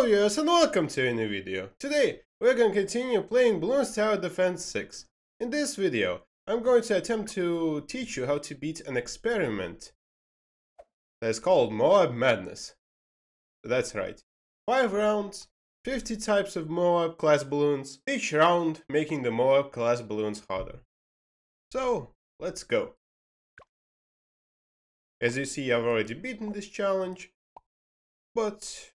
Hello viewers and welcome to a new video. Today we're going to continue playing Bloons Tower Defense 6. In this video I'm going to attempt to teach you how to beat an experiment that is called Moab Madness. That's right. 5 rounds, 50 types of Moab class balloons, each round making the Moab class balloons harder. So let's go. As you see I've already beaten this challenge, but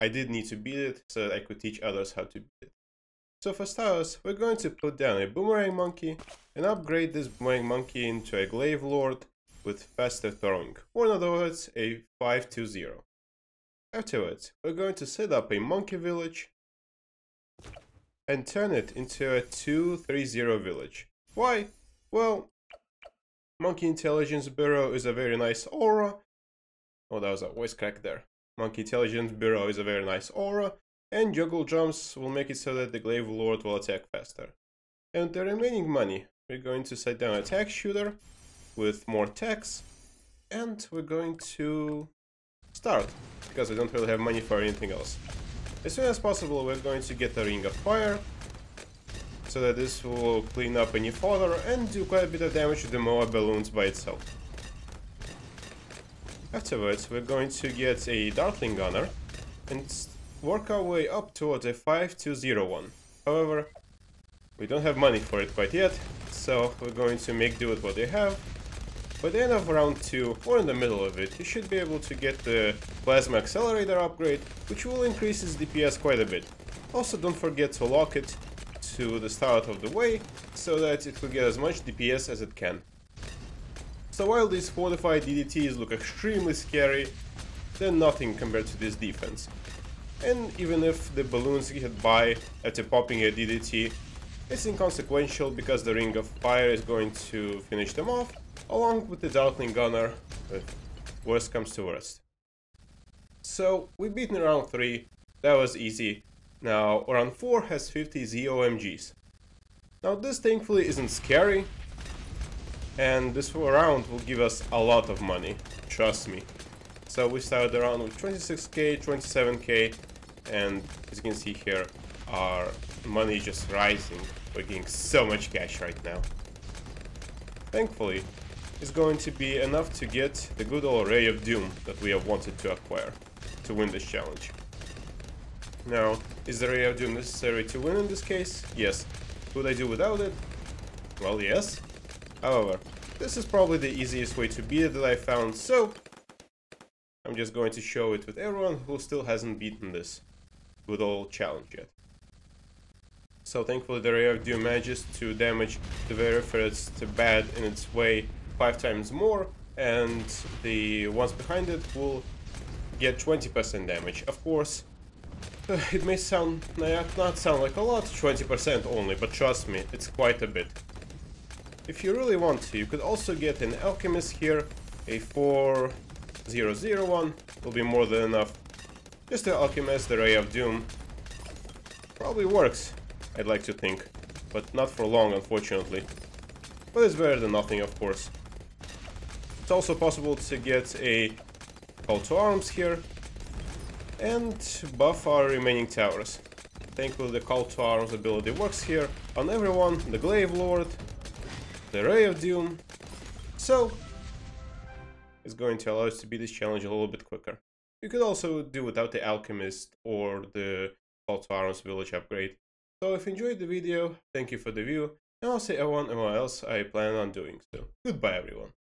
I did need to beat it so that I could teach others how to beat it. So for starters, we're going to put down a Boomerang Monkey and upgrade this Boomerang Monkey into a Glaive Lord with faster throwing, or in other words, a 5-2-0. Afterwards, we're going to set up a Monkey Village and turn it into a 2-3-0 village. Why? Well, Monkey Intelligence Bureau is a very nice aura. Oh, that was a voice crack there. Monkey Intelligence Bureau is a very nice aura, and Jungle Drums will make it so that the Glaive Lord will attack faster. And the remaining money, we're going to set down a tack shooter with more tacks, and we're going to start, because we don't really have money for anything else. As soon as possible, we're going to get the Ring of Fire, so that this will clean up any fodder and do quite a bit of damage to the Moab balloons by itself. Afterwards, we're going to get a Dartling Gunner and work our way up towards a 5201. However, we don't have money for it quite yet, so we're going to make do with what we have. By the end of round 2, or in the middle of it, you should be able to get the Plasma Accelerator upgrade, which will increase its DPS quite a bit. Also don't forget to lock it to the start of the way, so that it will get as much DPS as it can. So while these fortified DDTs look extremely scary, they're nothing compared to this defense. And even if the balloons get by after popping a DDT, it's inconsequential because the Ring of Fire is going to finish them off, along with the Dartling Gunner, if worst comes to worst. So, we've beaten round 3, that was easy. Now, round 4 has 50 ZOMGs. Now this thankfully isn't scary, and this round will give us a lot of money, trust me. So we started around with 26k, 27k, and as you can see here, our money is just rising. We're getting so much cash right now. Thankfully, it's going to be enough to get the good old Ray of Doom that we have wanted to acquire to win this challenge. Now, is the Ray of Doom necessary to win in this case? Yes. Could I do without it? Well, yes. However, this is probably the easiest way to beat it that I found, so I'm just going to show it with everyone who still hasn't beaten this good old challenge yet. So thankfully the Ray of Doom manages to damage the very first bad in its way five times more, and the ones behind it will get 20% damage. Of course, it may sound not sound like a lot, 20% only, but trust me, it's quite a bit. If you really want to, you could also get an Alchemist here, a 4001, will be more than enough. Just the Alchemist, the Ray of Doom, probably works, I'd like to think, but not for long, unfortunately. But it's better than nothing, of course. It's also possible to get a Call to Arms here, and buff our remaining towers. Thankfully the Call to Arms ability works here on everyone, the Glaive Lord, the Ray of Doom. So, it's going to allow us to beat this challenge a little bit quicker. You could also do without the Alchemist or the to Arms Village upgrade. So if you enjoyed the video, thank you for the view, and I'll see everyone else I plan on doing. So, goodbye everyone.